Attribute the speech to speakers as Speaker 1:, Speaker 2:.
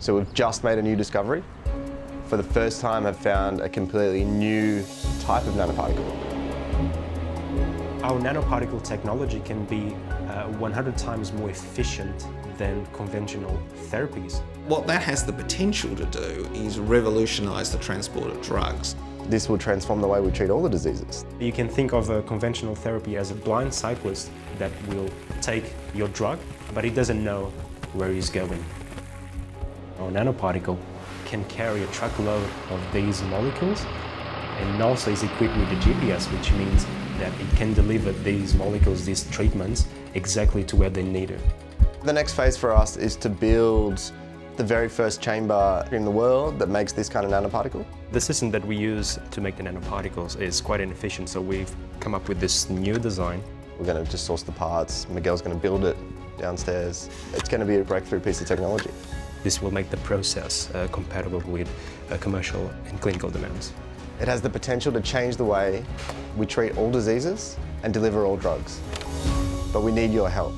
Speaker 1: So we've just made a new discovery. For the first time, have found a completely new type of nanoparticle.
Speaker 2: Our nanoparticle technology can be uh, 100 times more efficient than conventional therapies.
Speaker 3: What that has the potential to do is revolutionise the transport of drugs.
Speaker 1: This will transform the way we treat all the diseases.
Speaker 2: You can think of a conventional therapy as a blind cyclist that will take your drug, but he doesn't know where he's going. Our nanoparticle can carry a truckload of these molecules and also is equipped with a GPS, which means that it can deliver these molecules, these treatments, exactly to where they need it.
Speaker 1: The next phase for us is to build the very first chamber in the world that makes this kind of nanoparticle.
Speaker 2: The system that we use to make the nanoparticles is quite inefficient, so we've come up with this new design.
Speaker 1: We're going to just source the parts, Miguel's going to build it downstairs. It's going to be a breakthrough piece of technology.
Speaker 2: This will make the process uh, compatible with uh, commercial and clinical demands.
Speaker 1: It has the potential to change the way we treat all diseases and deliver all drugs. But we need your help.